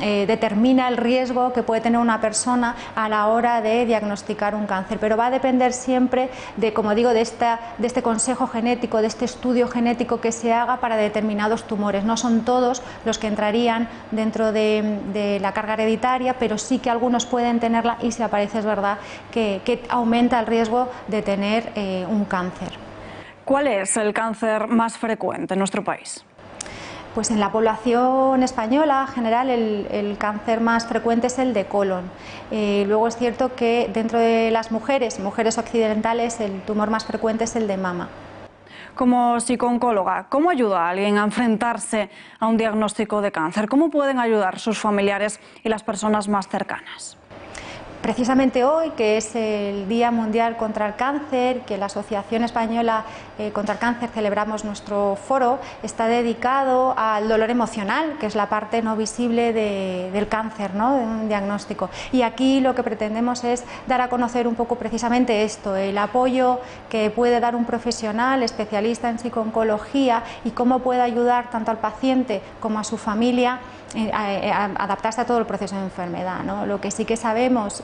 eh, determina el riesgo que puede tener una persona a la hora de diagnosticar un cáncer. Pero va a depender siempre de, como digo, de, esta, de este consejo genético, de este estudio genético que se haga para determinados tumores. No son todos los que entrarían dentro de, la carga hereditaria, pero sí que algunos pueden tenerla y si aparece es verdad que, que aumenta el riesgo de tener eh, un cáncer. ¿Cuál es el cáncer más frecuente en nuestro país? Pues en la población española en general el, cáncer más frecuente es el de colon. Eh, luego es cierto que dentro de las mujeres, mujeres occidentales, el tumor más frecuente es el de mama. Como psicooncóloga, ¿cómo ayuda a alguien a enfrentarse a un diagnóstico de cáncer? ¿Cómo pueden ayudar sus familiares y las personas más cercanas? Precisamente hoy, que es el Día Mundial contra el Cáncer, que la Asociación Española eh, contra el Cáncer celebramos nuestro foro, está dedicado al dolor emocional, que es la parte no visible del cáncer, ¿no? de un diagnóstico. Y aquí lo que pretendemos es dar a conocer un poco precisamente esto, el apoyo que puede dar un profesional especialista en psicooncología y cómo puede ayudar tanto al paciente como a su familia eh, a, adaptarse a todo el proceso de enfermedad. ¿no? Lo que sí que sabemos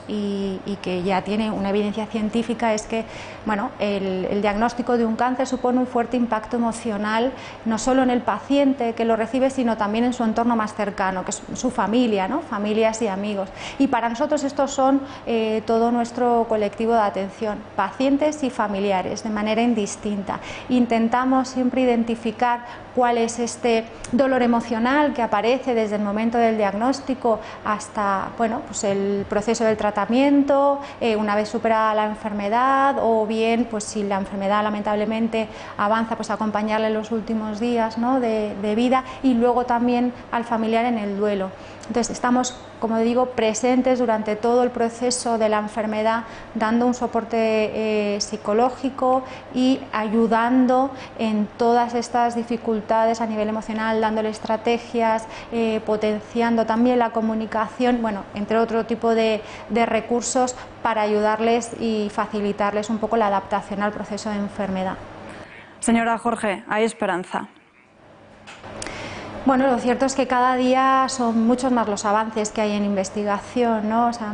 que ya tiene una evidencia científica es que bueno, el, diagnóstico de un cáncer supone un fuerte impacto emocional, no solo en el paciente que lo recibe, sino también en su entorno más cercano, que es su familia, ¿no? familias y amigos. Y para nosotros estos son eh, todo nuestro colectivo de atención, pacientes y familiares, de manera indistinta. Intentamos siempre identificar cuál es este dolor emocional que aparece desde el momento del diagnóstico hasta bueno, pues el proceso del tratamiento, eh, una vez superada la enfermedad o bien pues si la enfermedad lamentablemente avanza, pues acompañarle los últimos días de vida y luego también al familiar en el duelo. Entonces estamos, como digo, presentes durante todo el proceso de la enfermedad, dando un soporte eh, psicológico y ayudando en todas estas dificultades a nivel emocional, dándole estrategias, eh, potenciando también la comunicación, bueno, entre otro tipo de, de recursos para ayudarles y facilitarles un poco la adaptación al proceso de enfermedad. Señora Jorge, hay esperanza. Bueno, lo cierto es que cada día son muchos más los avances que hay en investigación, ¿no? O sea,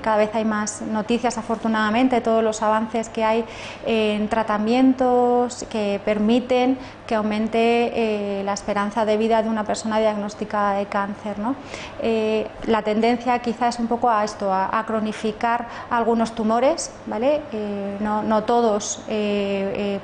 cada vez hay más noticias, afortunadamente, todos los avances que hay en tratamientos que permiten que aumente eh, la esperanza de vida de una persona diagnosticada de cáncer, ¿no? Eh, la tendencia quizás es un poco a esto, a, cronificar algunos tumores, ¿vale? Eh, no, no, todos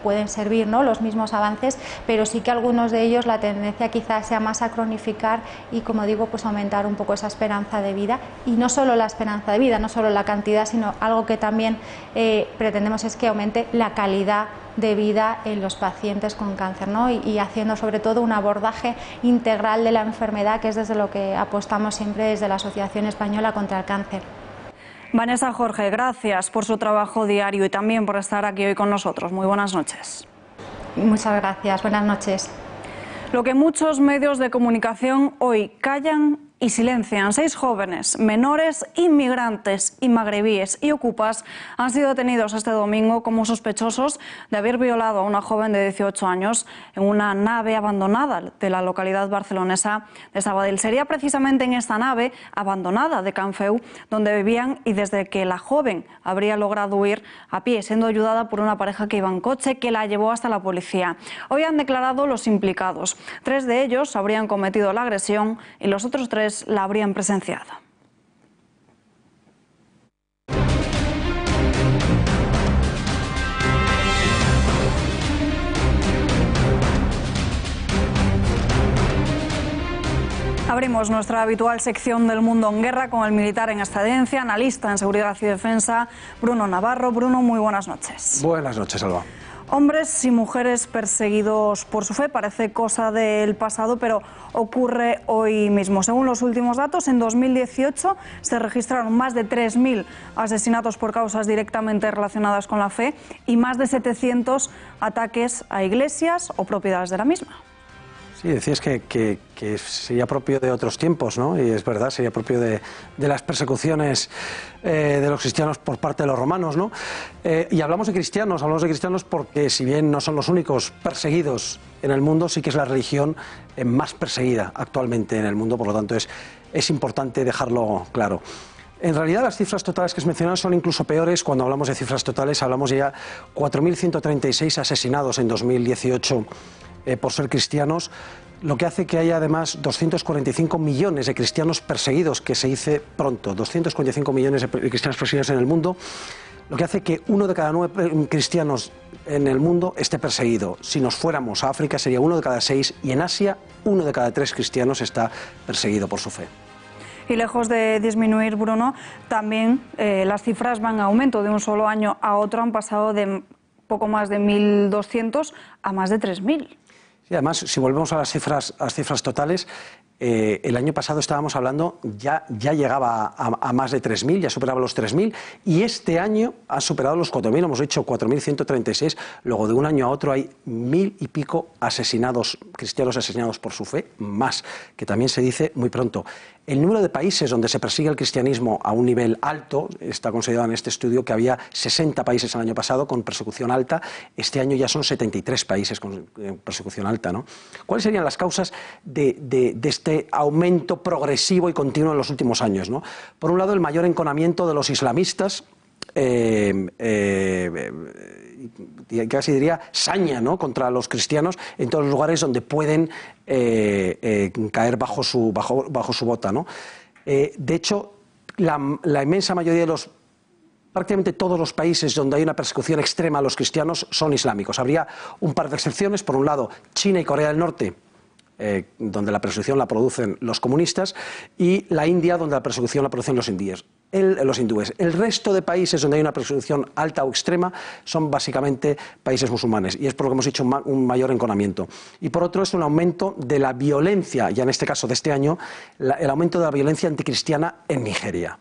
pueden servir, ¿no? Los mismos avances, pero sí que algunos de ellos la tendencia quizás sea más a cronificar y, como digo, pues aumentar un poco esa esperanza de vida. Y no solo la esperanza de vida, no solo la cantidad, sino algo que también eh, pretendemos es que aumente la calidad de vida en los pacientes con cáncer ¿no? y, haciendo sobre todo un abordaje integral de la enfermedad, que es desde lo que apostamos siempre desde la Asociación Española contra el Cáncer. Vanessa Jorge, gracias por su trabajo diario y también por estar aquí hoy con nosotros. Muy buenas noches. Muchas gracias. Buenas noches. Lo que muchos medios de comunicación hoy callan y silencian. Seis jóvenes, menores, inmigrantes y magrebíes y ocupas han sido detenidos este domingo como sospechosos de haber violado a una joven de 18 años en una nave abandonada de la localidad barcelonesa de Sabadell. Sería precisamente en esta nave abandonada de Canfeu donde vivían y desde que la joven habría logrado huir a pie, siendo ayudada por una pareja que iba en coche que la llevó hasta la policía. Hoy han declarado los implicados. Tres de ellos habrían cometido la agresión y los otros tres la habrían presenciado. Abrimos nuestra habitual sección del mundo en guerra con el militar en excedencia, analista en seguridad y defensa, Bruno Navarro. Bruno, muy buenas noches. Buenas noches, Alba. Hombres y mujeres perseguidos por su fe parece cosa del pasado, pero ocurre hoy mismo. Según los últimos datos, en 2018 se registraron más de 3.000 asesinatos por causas directamente relacionadas con la fe y más de 700 ataques a iglesias o propiedades de la misma. Sí, decías que, que, que, sería propio de otros tiempos, ¿no? Y es verdad, sería propio de, de las persecuciones eh, de los cristianos por parte de los romanos, ¿no? Eh, y hablamos de cristianos, hablamos de cristianos porque si bien no son los únicos perseguidos en el mundo, sí que es la religión eh, más perseguida actualmente en el mundo, por lo tanto es, es importante dejarlo claro. En realidad las cifras totales que has mencionado son incluso peores. Cuando hablamos de cifras totales hablamos ya 4.136 asesinados en 2018 eh, por ser cristianos, lo que hace que haya además 245 millones de cristianos perseguidos, que se dice pronto, 245 millones de cristianos perseguidos en el mundo, lo que hace que uno de cada nueve cristianos en el mundo esté perseguido. Si nos fuéramos a África sería uno de cada seis y en Asia uno de cada tres cristianos está perseguido por su fe. Y lejos de disminuir, Bruno, también eh, las cifras van a aumento. De un solo año a otro han pasado de poco más de 1.200 a más de 3.000. Además, si volvemos a las cifras, a las cifras totales, eh, el año pasado estábamos hablando, ya, ya llegaba a, más de 3.000, ya superaba los 3.000, y este año ha superado los 4.000, hemos dicho 4.136, luego de un año a otro hay mil y pico asesinados, cristianos asesinados por su fe, más, que también se dice muy pronto. El número de países donde se persigue el cristianismo a un nivel alto, está considerado en este estudio que había 60 países el año pasado con persecución alta, este año ya son 73 países con eh, persecución alta. ¿no? ¿Cuáles serían las causas de, este aumento progresivo y continuo en los últimos años? Por un lado, el mayor enconamiento de los islamistas. Eh, eh, casi diría saña contra los cristianos en todos los lugares donde pueden eh, eh, caer bajo su, bota. de hecho, la, inmensa mayoría de los prácticamente todos los países donde hay una persecución extrema a los cristianos son islámicos. Habría un par de excepciones, por un lado China y Corea del Norte, eh, donde la persecución la producen los comunistas, y la India, donde la persecución la producen los indios. El, los hindúes. El resto de países donde hay una persecución alta o extrema son básicamente países musulmanes y es por lo que hemos hecho un, mayor enconamiento. Y por otro es un aumento de la violencia, ya en este caso de este año, el aumento de la violencia anticristiana en Nigeria.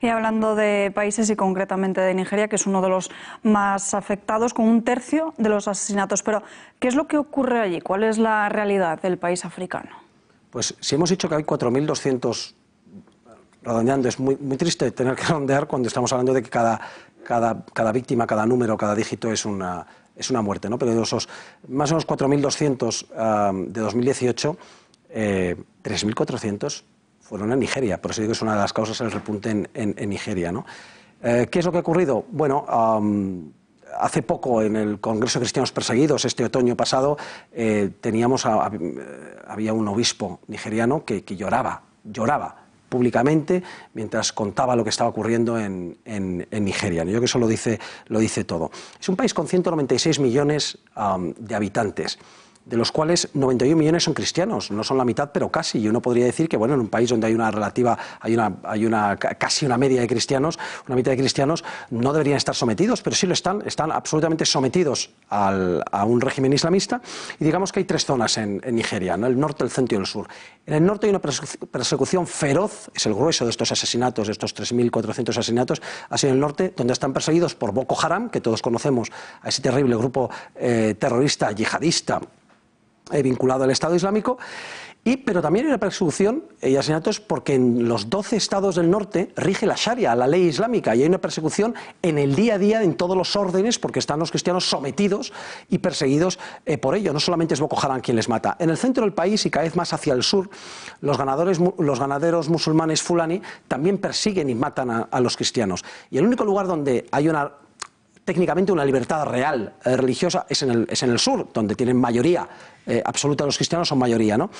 Y hablando de países y concretamente de Nigeria, que es uno de los más afectados, con un tercio de los asesinatos. Pero, ¿qué es lo que ocurre allí? ¿Cuál es la realidad del país africano? Pues si hemos dicho que hay 4.200 redondeando, es muy, muy, triste tener que redondear cuando estamos hablando de que cada, cada, cada víctima, cada número, cada dígito es una, es una muerte, ¿no? Pero de esos más o menos 4.200 um, de 2018, eh, 3.400 fueron en Nigeria. Por eso digo que es una de las causas del repunte en, en, Nigeria. ¿no? Eh, ¿Qué es lo que ha ocurrido? Bueno, um, hace poco en el Congreso de Cristianos Perseguidos, este otoño pasado, eh, teníamos a, a, había un obispo nigeriano que, lloraba, lloraba públicamente mientras contaba lo que estaba ocurriendo en, Nigeria. Yo creo que eso lo dice, lo dice todo. Es un país con 196 millones de habitantes de los cuales 91 millones son cristianos, no son la mitad, pero casi. Y uno podría decir que, bueno, en un país donde hay una relativa, hay una, hay una casi una media de cristianos, una mitad de cristianos, no deberían estar sometidos, pero sí lo están, están absolutamente sometidos al, a un régimen islamista. Y digamos que hay tres zonas en, Nigeria, ¿no? el norte, el centro y el sur. En el norte hay una persecución feroz, es el grueso de estos asesinatos, de estos 3.400 asesinatos, ha sido en el norte, donde están perseguidos por Boko Haram, que todos conocemos a ese terrible grupo eh, terrorista yihadista vinculado al Estado Islámico. Y, pero también hay una persecución y asesinatos porque en los 12 estados del norte rige la Sharia, la ley islámica, y hay una persecución en el día a día, en todos los órdenes, porque están los cristianos sometidos y perseguidos eh, por ello. No solamente es Boko Haram quien les mata. En el centro del país y cada vez más hacia el sur, los, ganadores, los ganaderos musulmanes fulani también persiguen y matan a, a los cristianos. Y el único lugar donde hay una técnicamente una libertad real eh, religiosa es en, el, es en, el, sur, donde tienen mayoría eh, absoluta los cristianos, son mayoría, ¿no?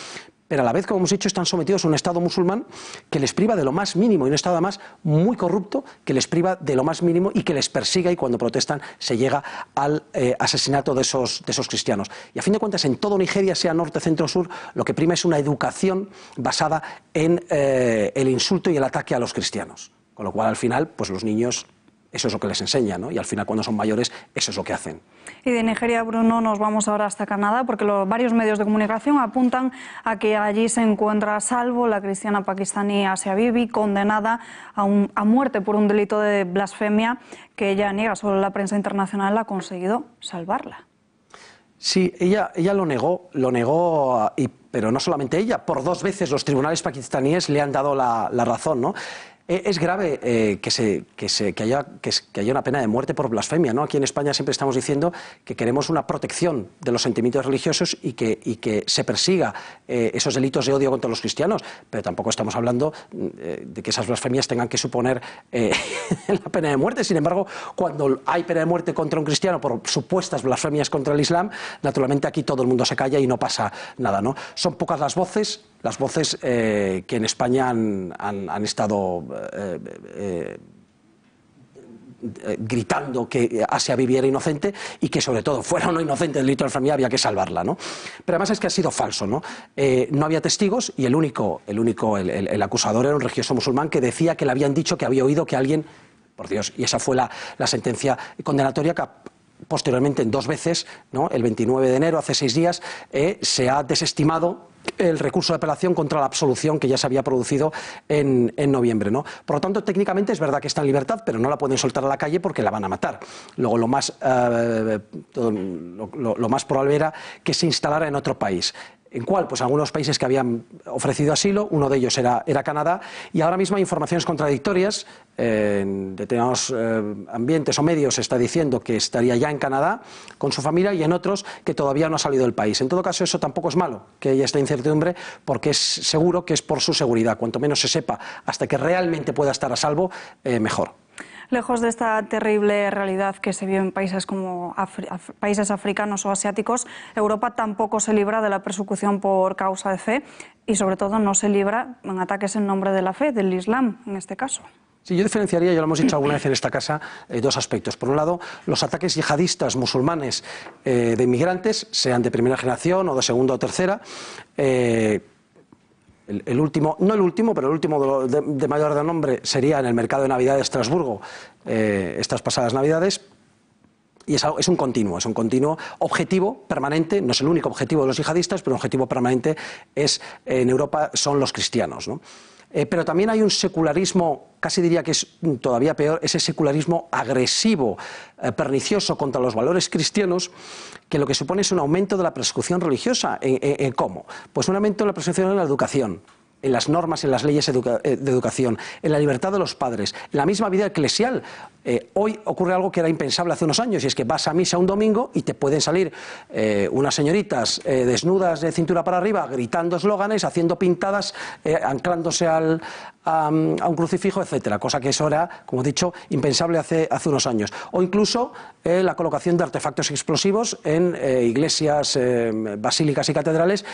pero a la vez, como hemos dicho, están sometidos a un Estado musulmán que les priva de lo más mínimo y un Estado además muy corrupto que les priva de lo más mínimo y que les persiga y cuando protestan se llega al eh, asesinato de esos, de esos cristianos. Y a fin de cuentas, en todo Nigeria, sea norte, centro sur, lo que prima es una educación basada en eh, el insulto y el ataque a los cristianos. Con lo cual, al final, pues los niños eso es lo que les enseña, ¿no? Y al final, cuando son mayores, eso es lo que hacen. Y de Nigeria, Bruno, nos vamos ahora hasta Canadá, porque los, varios medios de comunicación apuntan a que allí se encuentra a salvo la cristiana pakistaní Asia Bibi, condenada a, a muerte por un delito de blasfemia que ella niega. Solo la prensa internacional ha conseguido salvarla. Sí, ella, ella lo negó, lo negó, y, pero no solamente ella, por dos veces los tribunales pakistaníes le han dado la, la razón, ¿no? Eh, es grave eh, que, se, haya, que, haya, una pena de muerte por blasfemia. ¿no? Aquí en España siempre estamos diciendo que queremos una protección de los sentimientos religiosos y que, se persiga eh, esos delitos de odio contra los cristianos, pero tampoco estamos hablando de que esas blasfemias tengan que suponer la pena de muerte. Sin embargo, cuando hay pena de muerte contra un cristiano por supuestas blasfemias contra el Islam, naturalmente aquí todo el mundo se calla y no pasa nada. ¿no? Son pocas las voces las voces que en España han, estado eh, eh, gritando que Asia viviera inocente y que sobre todo fuera o no inocente del delito de familia había que salvarla, ¿no? Pero además es que ha sido falso, ¿no? no había testigos y el único, el único, el, acusador era un religioso musulmán que decía que le habían dicho que había oído que alguien, por Dios, y esa fue la, la sentencia condenatoria que posteriormente en dos veces, ¿no? el 29 de enero, hace seis días, se ha desestimado el recurso de apelación contra la absolución que ya se había producido en, noviembre. ¿no? Por lo tanto, técnicamente es verdad que está en libertad, pero no la pueden soltar a la calle porque la van a matar. Luego, lo más, eh, lo más probable era que se instalara en otro país. ¿En cuál? Pues algunos países que habían ofrecido asilo, uno de ellos era, Canadá, y ahora mismo hay informaciones contradictorias. en determinados eh, ambientes o medios se está diciendo que estaría ya en Canadá con su familia y en otros que todavía no ha salido del país. En todo caso, eso tampoco es malo, que haya esta incertidumbre, porque es seguro que es por su seguridad. Cuanto menos se sepa, hasta que realmente pueda estar a salvo, eh, mejor. Lejos de esta terrible realidad que se vive en países como países africanos o asiáticos, Europa tampoco se libra de la persecución por causa de fe y sobre todo no se libra en ataques en nombre de la fe, del Islam en este caso. Sí, yo diferenciaría, ya lo hemos dicho alguna vez en esta casa, eh, dos aspectos. Por un lado, los ataques yihadistas musulmanes eh, de inmigrantes, sean de primera generación o de segunda o tercera, eh, el, último, no el último, pero el último de, mayor de nombre sería en el mercado de Navidad de Estrasburgo, eh, estas pasadas Navidades. Y es, es, un continuo, es un continuo objetivo permanente, no es el único objetivo de los yihadistas, pero un objetivo permanente es en Europa son los cristianos. ¿no? Eh, pero también hay un secularismo, casi diría que es todavía peor, ese secularismo agresivo, eh, pernicioso contra los valores cristianos, que lo que supone es un aumento de la persecución religiosa. ¿En, cómo? Pues un aumento de la persecución en la educación en las normas, en las leyes eh, de educación, en la libertad de los padres, en la misma vida eclesial. Eh, hoy ocurre algo que era impensable hace unos años y es que vas a misa un domingo y te pueden salir eh, unas señoritas desnudas de cintura para arriba gritando eslóganes, haciendo pintadas, anclándose al, a, un crucifijo, etcétera, cosa que eso era, como he dicho, impensable hace, hace unos años. O incluso la colocación de artefactos explosivos en iglesias, basílicas y catedrales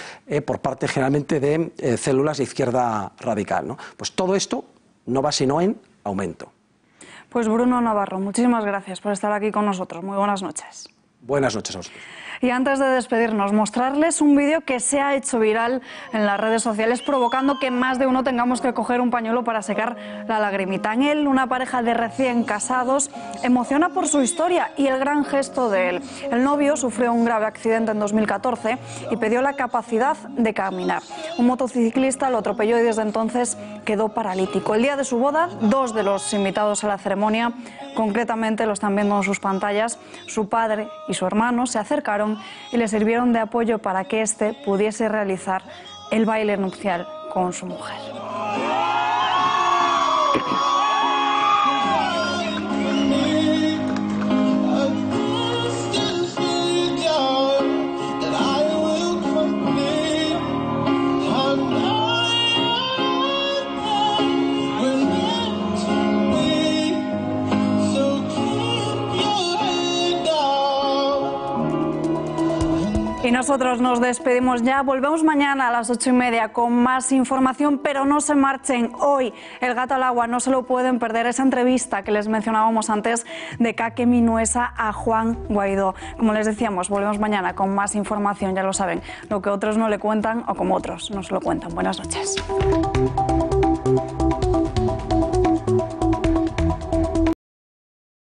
por parte generalmente de células de izquierda radical. ¿no? Pues todo esto no va sino en aumento. Pues Bruno Navarro, muchísimas gracias por estar aquí con nosotros. Muy buenas noches. Buenas noches a. Y antes de despedirnos, mostrarles un vídeo que se ha hecho viral en las redes sociales, provocando que más de uno tengamos que coger un pañuelo para secar la lagrimita. En él, una pareja de recién casados emociona por su historia y el gran gesto de él. El novio sufrió un grave accidente en 2014 y pidió la capacidad de caminar. Un motociclista lo atropelló y desde entonces quedó paralítico. El día de su boda, dos de los invitados a la ceremonia, concretamente lo están viendo en sus pantallas, su padre y su hermano se acercaron y le sirvieron de apoyo para que éste pudiese realizar el baile nupcial con su mujer. Y nosotros nos despedimos ya. Volvemos mañana a las ocho y media con más información, pero no se marchen. Hoy el gato al agua no se lo pueden perder esa entrevista que les mencionábamos antes de Caque Minuesa a Juan Guaidó. Como les decíamos, volvemos mañana con más información, ya lo saben, lo que otros no le cuentan o como otros no se lo cuentan. Buenas noches.